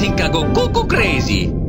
Tinka go cuckoo crazy!